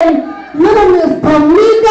Little Miss Pamika.